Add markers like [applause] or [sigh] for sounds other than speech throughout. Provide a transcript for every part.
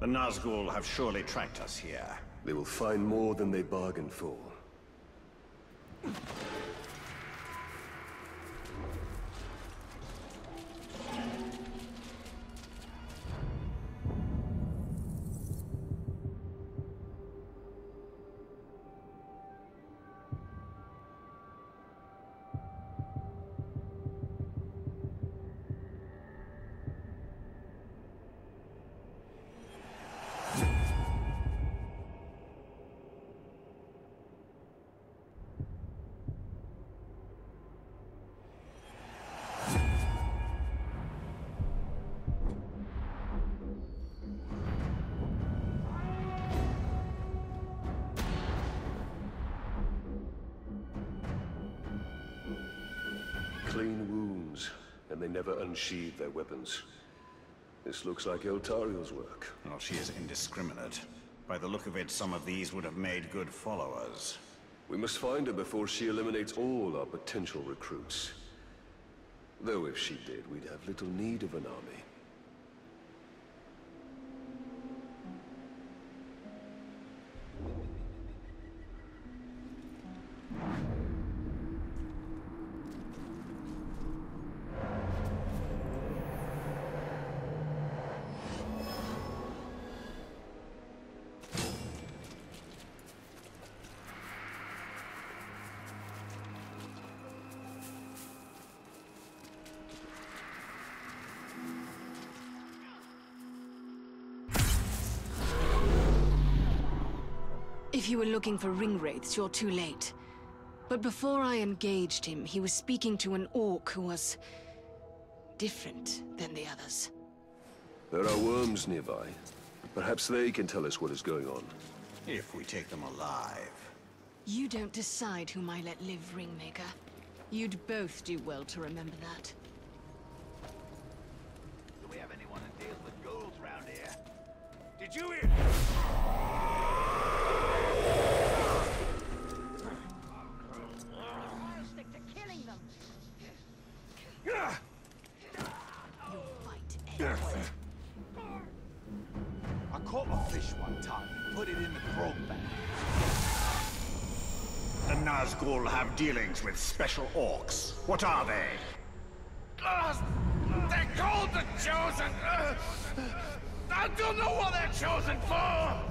The Nazgul have surely tracked us here. They will find more than they bargained for. And they never unsheathe their weapons. This looks like Eltariel's work. Well, she is indiscriminate. By the look of it, some of these would have made good followers. We must find her before she eliminates all our potential recruits. Though if she did, we'd have little need of an army. If you were looking for ring wraiths, you're too late. But before I engaged him, he was speaking to an orc who was... different than the others. There are worms nearby. Perhaps they can tell us what is going on. If we take them alive. You don't decide whom I let live, Ringmaker. You'd both do well to remember that. Do we have anyone that deals with ghouls round here? Did you hear? Nazgul have dealings with special orcs. What are they? Uh, they're called the Chosen! Uh, I don't know what they're chosen for!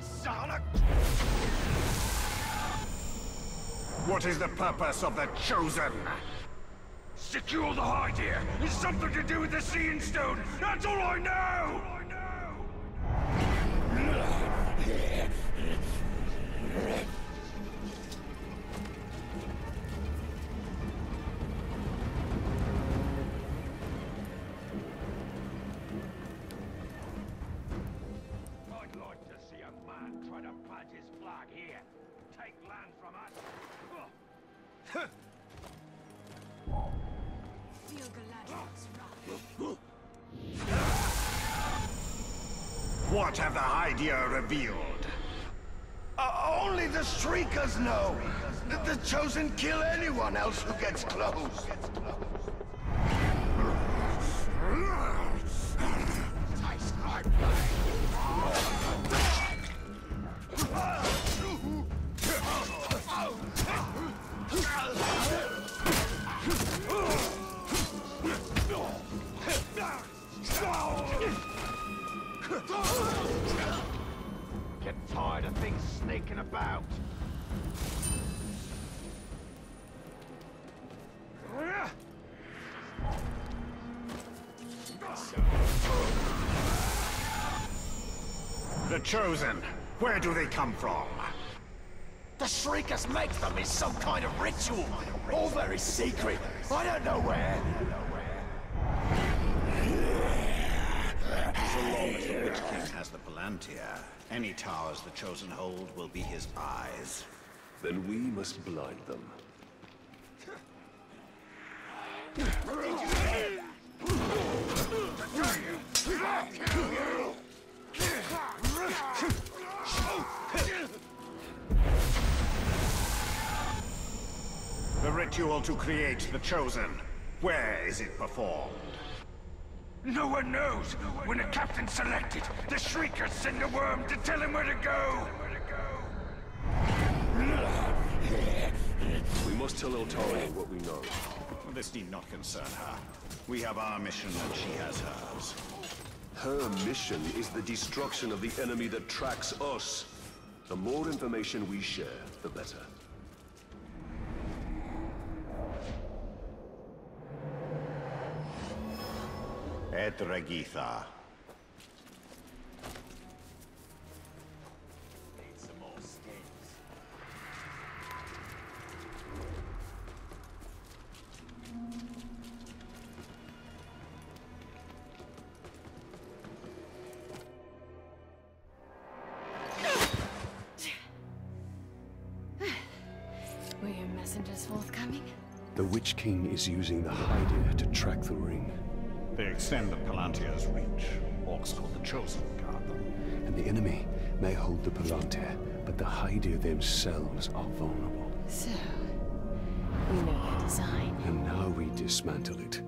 Solid. What is the purpose of the Chosen? Secure the hide here. It's something to do with the Seeing Stone. That's all I know. What have the Hydeia revealed? Uh, only the Shriekers know. The, the Chosen kill anyone else who gets close. Get tired of things sneaking about. The Chosen. Where do they come from? The Shriekers make them in some kind of ritual. All very secret. I don't know where. Long as the Witch King has the Palantir, any towers the Chosen hold will be his eyes. Then we must blind them. The ritual to create the Chosen. Where is it performed? No one knows. When the captain selected, the Shriekers send a worm to tell him where to go. We must tell Eltariel what we know. Well, this need not concern her. We have our mission and she has hers. Her mission is the destruction of the enemy that tracks us. The more information we share, the better. Et Regitha. Were your messengers forthcoming? The Witch King is using the Hydeia to track the ring, They extend the Palantir's reach. Orcs called the Chosen guard them. and the enemy may hold the Palantir, but the Hydeia themselves are vulnerable. So, we know their design. And now we dismantle it.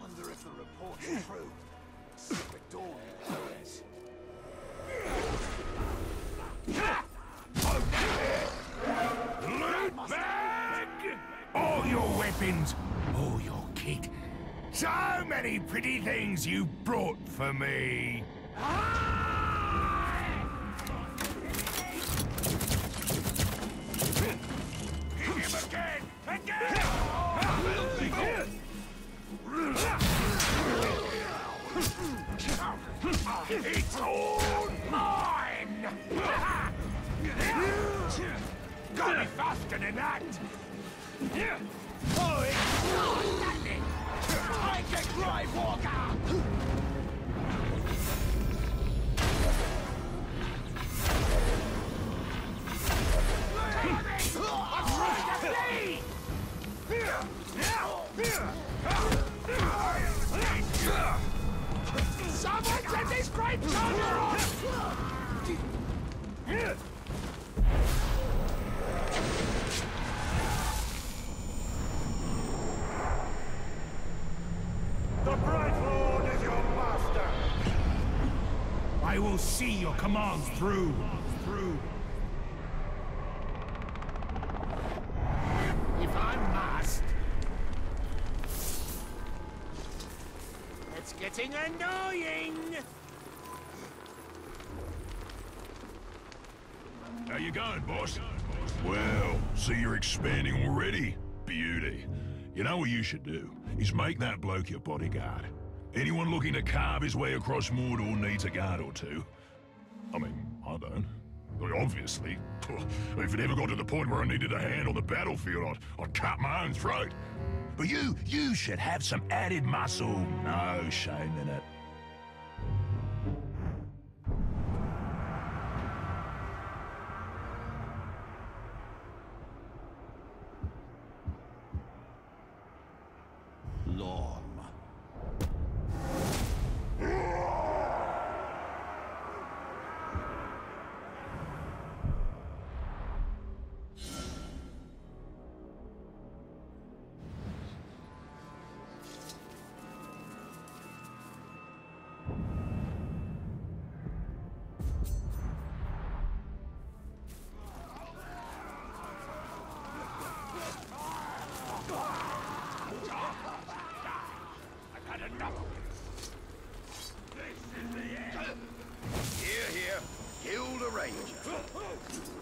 Wonder if the report's true. Secret door in Loot bag! All your weapons, all your kit. So many pretty things you brought for me. Hit It's all mine! [laughs] Gotta be faster than that! Oh, it's not that I can drive Walker! [laughs] Someone set this great thunder off! The Bright Lord is your master. I will see your commands. Through. Getting annoying! How you going, boss? Well, see you're expanding already? Beauty. You know what you should do? Is make that bloke your bodyguard. Anyone looking to carve his way across Mordor needs a guard or two. I mean, I don't. Obviously, if it ever got to the point where I needed a hand on the battlefield, I'd, I'd cut my own throat. But you, you should have some added muscle. No shame in it. Here, here. Kill the ranger.